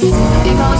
because